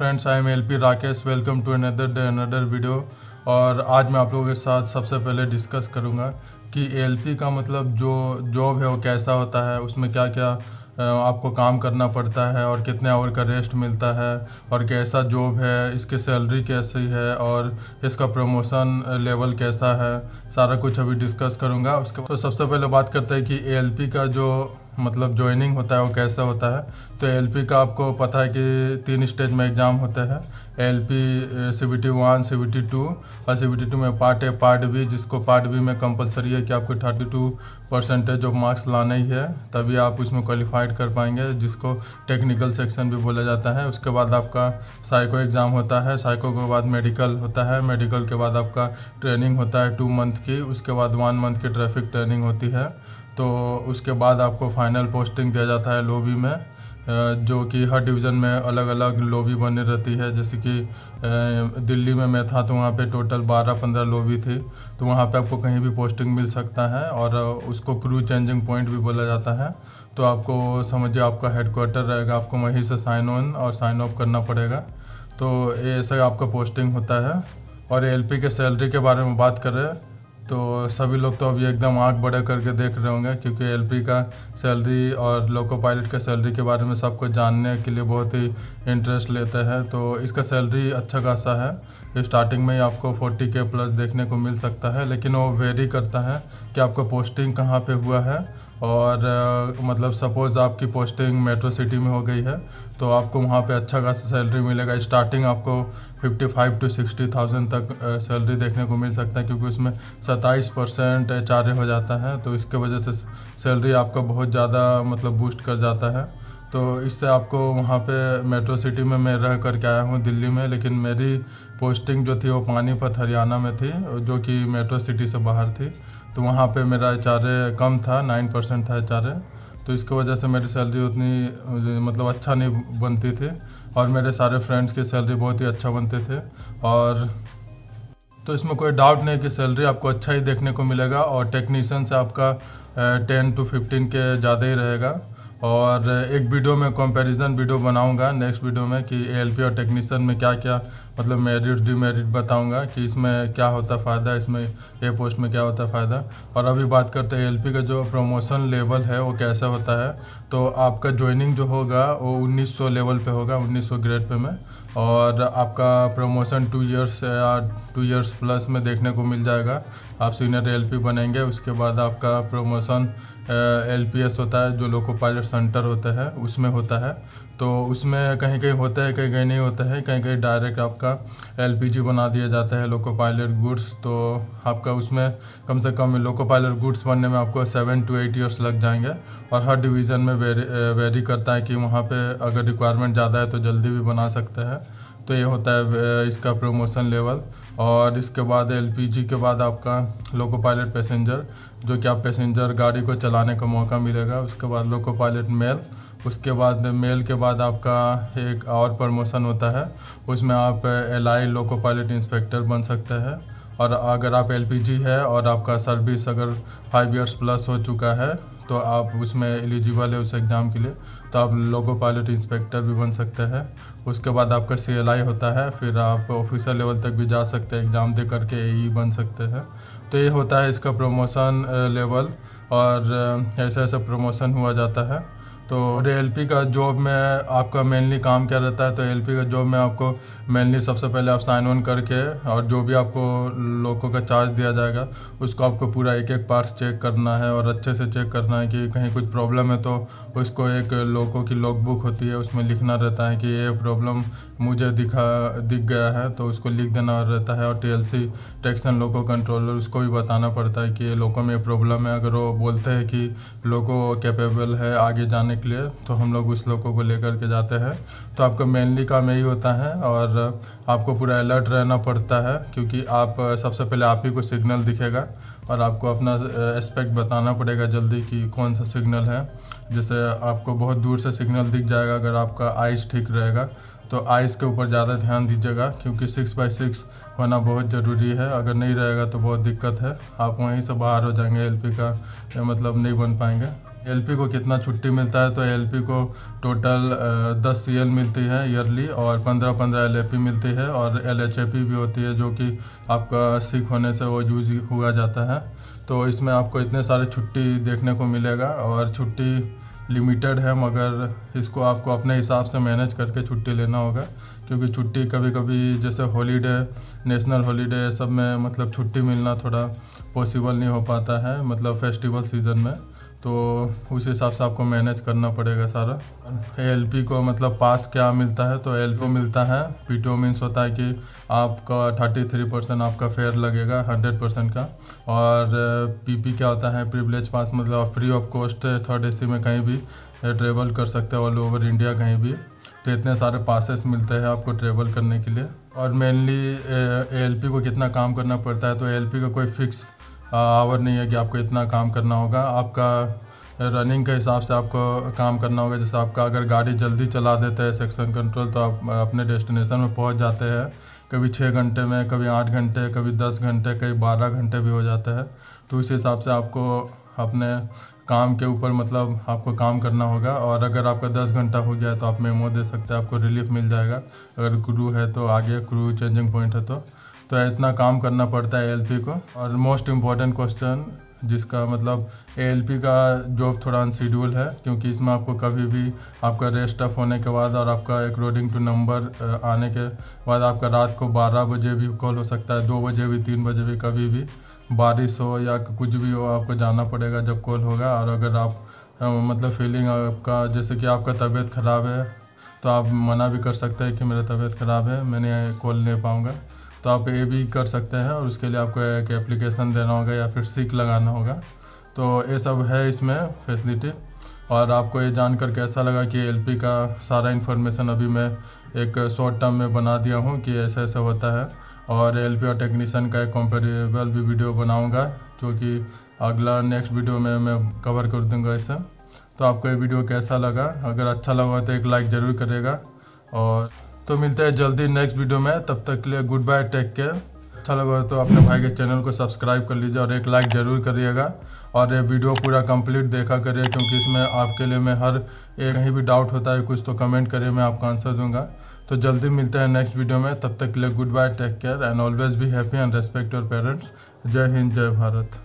Friends I am L P Rakesh welcome to another day another video और आज मैं आप लोगों के साथ सबसे पहले डिस्कस करूँगा कि एल पी का मतलब जो जॉब है वो कैसा होता है, उसमें क्या क्या आपको काम करना पड़ता है और कितने आवर का रेस्ट मिलता है और कैसा जॉब है, इसकी सैलरी कैसी है और इसका प्रमोशन लेवल कैसा है, सारा कुछ अभी डिस्कस करूँगा। उसके तो सबसे पहले बात करते हैं कि एएलपी का जो मतलब ज्वाइनिंग होता है, वो कैसा होता है? तो एलपी का आपको पता है कि तीन स्टेज में एग्ज़ाम होते हैं। L P C B T one C B T two और सी बी टी टू में पार्ट ए पार्ट बी जिसको पार्ट बी में कंपलसरी है कि आपको thirty two percentage of marks लाना ही है, तभी आप उसमें क्वालिफाइड कर पाएँगे, जिसको टेक्निकल सेक्शन भी बोला जाता है। उसके बाद आपका साइको एग्ज़ाम होता है। साइको के बाद मेडिकल होता है। मेडिकल के बाद आपका ट्रेनिंग होता है टू मंथ की। उसके बाद वन मंथ की ट्रैफ़िक ट्रेनिंग होती है। तो उसके बाद आपको फाइनल पोस्टिंग दिया जाता है लोबी में जो कि हर डिवीज़न में अलग अलग लोबी बनी रहती है। जैसे कि दिल्ली में मैं था तो वहाँ पे टोटल 12-15 लोबी थी। तो वहाँ पे आपको कहीं भी पोस्टिंग मिल सकता है और उसको क्रू चेंजिंग पॉइंट भी बोला जाता है। तो आपको समझिए आपका हेडक्वार्टर रहेगा, आपको वहीं से साइन ऑन और साइन ऑफ़ करना पड़ेगा। तो ऐसा आपका पोस्टिंग होता है। और एल के सैलरी के बारे में बात करें तो सभी लोग तो अभी एकदम आग बड़े करके देख रहे होंगे, क्योंकि एलपी का सैलरी और लोको पायलट का सैलरी के बारे में सबको जानने के लिए बहुत ही इंटरेस्ट लेते हैं। तो इसका सैलरी अच्छा खासा है। स्टार्टिंग में ही आपको 40 के प्लस देखने को मिल सकता है, लेकिन वो वेरी करता है कि आपका पोस्टिंग कहाँ पे हुआ है और आ, मतलब सपोज़ आपकी पोस्टिंग मेट्रो सिटी में हो गई है तो आपको वहाँ पे अच्छा खासा सैलरी मिलेगा। स्टार्टिंग आपको 55 टू सिक्सटी थाउज़ेंड तक सैलरी देखने को मिल सकता है क्योंकि उसमें 27 परसेंट एच हो जाता है तो इसके वजह से सैलरी आपका बहुत ज़्यादा मतलब बूस्ट कर जाता है। तो इससे आपको वहाँ पे मेट्रो सिटी में मैं रह करके आया हूँ दिल्ली में लेकिन मेरी पोस्टिंग जो थी वो पानीपत हरियाणा में थी जो कि मेट्रो सिटी से बाहर थी। तो वहाँ पे मेरा एच कम था, नाइन परसेंट था एच तो इसकी वजह से मेरी सैलरी उतनी मतलब अच्छा नहीं बनती थी और मेरे सारे फ्रेंड्स की सैलरी बहुत ही अच्छा बनते थे। और तो इसमें कोई डाउट नहीं कि सैलरी आपको अच्छा ही देखने को मिलेगा और टेक्नीसन से आपका टेन टू फिफ्टीन के ज़्यादा ही रहेगा। और एक वीडियो में कंपैरिजन वीडियो बनाऊँगा नेक्स्ट वीडियो में कि एएलपी और टेक्नीशियन में क्या क्या मतलब मेरिट डीमेरिट बताऊँगा कि इसमें क्या होता फ़ायदा, इसमें ए पोस्ट में क्या होता फ़ायदा। और अभी बात करते हैं एएलपी का जो प्रमोशन लेवल है, वो कैसा होता है। तो आपका ज्वाइनिंग जो होगा, वो 1900 लेवल पे होगा 1900 ग्रेड पे में। और आपका प्रमोशन टू इयर्स या टू इयर्स प्लस में देखने को मिल जाएगा। आप सीनियर एलपी बनेंगे, उसके बाद आपका प्रमोशन एलपीएस होता है, जो लोको पायलट सेंटर होता है, उसमें होता है। तो उसमें कहीं कहीं होता है कहीं कहीं नहीं होता है कहीं कहीं डायरेक्ट आपका एलपीजी बना दिया जाता है लोको पायलट गुड्स तो आपका उसमें कम से कम लोको पायलट गुड्स बनने में आपको सेवन टू एट ईयर्स लग जाएँगे। और हर डिवीज़न में वेरी वेरी करता है कि वहाँ पे अगर रिक्वायरमेंट ज़्यादा है तो जल्दी भी बना सकते हैं। तो ये होता है इसका प्रमोशन लेवल और इसके बाद एलपीजी के बाद आपका लोको पायलट पैसेंजर जो कि आप पैसेंजर गाड़ी को चलाने का मौका मिलेगा। उसके बाद लोको पायलट मेल उसके बाद मेल के बाद आपका एक और प्रमोशन होता है। उसमें आप L I loco pilot inspector बन सकते हैं और अगर आप एलपीजी है और आपका सर्विस अगर फाइव इयर्स प्लस हो चुका है तो आप उसमें एलिजिबल है उस एग्ज़ाम के लिए तो आप लोको पायलट इंस्पेक्टर भी बन सकते हैं। उसके बाद आपका सीएलआई होता है, फिर आप ऑफिसर लेवल तक भी जा सकते हैं एग्ज़ाम दे करके ए e बन सकते हैं। तो ये होता है इसका प्रमोशन लेवल और ऐसा ऐसा प्रमोशन हुआ जाता है। तो एल का जॉब में आपका मेनली काम क्या रहता है? तो एलपी का जॉब में आपको मेनली सबसे पहले आप साइन ऑन करके और जो भी आपको लोगों का चार्ज दिया जाएगा, उसको आपको पूरा एक एक पार्ट्स चेक करना है और अच्छे से चेक करना है कि कहीं कुछ प्रॉब्लम है तो उसको एक लोगों की लॉग बुक होती है, उसमें लिखना रहता है कि ये प्रॉब्लम मुझे दिखा, दिख गया है तो उसको लिख देना रहता है और T L C traction loco controller उसको भी बताना पड़ता है कि लोगों में प्रॉब्लम है। अगर वो बोलते हैं कि लोगों कैपेबल है, आगे जाने के लिए तो हम लोग उस लोगों को लेकर के जाते हैं। तो आपका मेनली काम यही होता है और आपको पूरा अलर्ट रहना पड़ता है क्योंकि आप, सबसे पहले आप ही को सिग्नल दिखेगा और आपको अपना एस्पेक्ट बताना पड़ेगा जल्दी कि कौन सा सिग्नल है। जैसे आपको बहुत दूर से सिग्नल दिख जाएगा अगर आपका आइस ठीक रहेगा तो आइस के ऊपर ज़्यादा ध्यान दीजिएगा क्योंकि सिक्स बाई सिक्स होना बहुत ज़रूरी है। अगर नहीं रहेगा तो बहुत दिक्कत है। आप वहीं से बाहर हो जाएँगे एलपी का मतलब नहीं बन पाएँगे। एलपी को कितना छुट्टी मिलता है? तो एलपी को टोटल दस सी मिलती है ईयरली और पंद्रह पंद्रह एलएपी मिलती है और एलएचएपी भी होती है जो कि आपका सिक होने से वो यूज़ हुआ जाता है। तो इसमें आपको इतने सारे छुट्टी देखने को मिलेगा और छुट्टी लिमिटेड है, मगर इसको आपको अपने हिसाब से मैनेज करके छुट्टी लेना होगा, क्योंकि छुट्टी कभी कभी जैसे हॉलीडे नेशनल हॉलीडे सब में मतलब छुट्टी मिलना थोड़ा पॉसिबल नहीं हो पाता है मतलब फेस्टिवल सीज़न में। तो उस हिसाब से आपको मैनेज करना पड़ेगा सारा। एल को मतलब पास क्या मिलता है? तो एल मिलता है। पी मीन्स होता है कि आपका थर्टी थ्री परसेंट आपका फेयर लगेगा हंड्रेड परसेंट का। और पीपी क्या होता है? प्रिवलेज पास मतलब free of cost third AC में कहीं भी ट्रेवल कर सकते हैं ऑल ओवर इंडिया कहीं भी। तो इतने सारे पासेस मिलते हैं आपको ट्रेवल करने के लिए। और मेनली ए को कितना काम करना पड़ता है? तो ए का कोई फिक्स आवर नहीं है कि आपको इतना काम करना होगा। आपका रनिंग के हिसाब से आपको काम करना होगा। जैसे आपका अगर गाड़ी जल्दी चला देते हैं सेक्शन कंट्रोल तो आप अपने डेस्टिनेशन में पहुँच जाते हैं। कभी छः घंटे में, कभी आठ घंटे, कभी दस घंटे, कभी बारह घंटे भी हो जाते हैं। तो उस हिसाब से आपको अपने काम के ऊपर मतलब आपको काम करना होगा। और अगर आपका दस घंटा हो गया तो आप मेमो दे सकते हैं। आपको रिलीफ मिल जाएगा। अगर क्रू है तो आगे क्रू चेंजिंग पॉइंट है तो तो इतना काम करना पड़ता है एल को। और मोस्ट इंपॉर्टेंट क्वेश्चन जिसका मतलब ए का जॉब थोड़ा अनशेड्यूल है, क्योंकि इसमें आपको कभी भी आपका रेस्ट ऑफ़ होने के बाद और आपका अकॉर्डिंग टू नंबर आने के बाद आपका रात को 12 बजे भी कॉल हो सकता है, दो बजे भी, तीन बजे भी, कभी भी। बारिश हो या कुछ भी हो, आपको जाना पड़ेगा जब कॉल होगा। और अगर आप मतलब फीलिंग आपका, जैसे कि आपका तबीयत ख़राब है तो आप मना भी कर सकते हैं कि मेरा तबीयत ख़राब है, मैंने कॉल नहीं पाऊँगा। तो आप ये भी कर सकते हैं और उसके लिए आपको एक एप्लीकेशन देना होगा या फिर सीख लगाना होगा। तो ये सब है इसमें फैसिलिटी और आपको ये जानकर कैसा लगा कि एलपी का सारा इन्फॉर्मेशन अभी मैं एक शॉर्ट टर्म में बना दिया हूँ कि ऐसा ऐसा होता है। और एलपी और टेक्नीशियन का एक कंपेरेबल भी वीडियो बनाऊँगा, जो कि अगला नेक्स्ट वीडियो में मैं कवर कर दूँगा इसे। तो आपको ये वीडियो कैसा लगा? अगर अच्छा लगा तो एक लाइक ज़रूर करेगा। और तो मिलते हैं जल्दी नेक्स्ट वीडियो में। तब तक के लिए गुड बाय टेक केयर अच्छा लगा तो अपने भाई के चैनल को सब्सक्राइब कर लीजिए और एक लाइक ज़रूर करिएगा। और ये वीडियो पूरा कंप्लीट देखा करिए, क्योंकि इसमें आपके लिए मैं हर एक कहीं भी डाउट होता है, कुछ तो कमेंट करिए, मैं आपका आंसर दूँगा। तो जल्दी मिलते हैं नेक्स्ट वीडियो में। तब तक के लिए good bye take care and always be happy and respect your parents जय हिंद, जय भारत।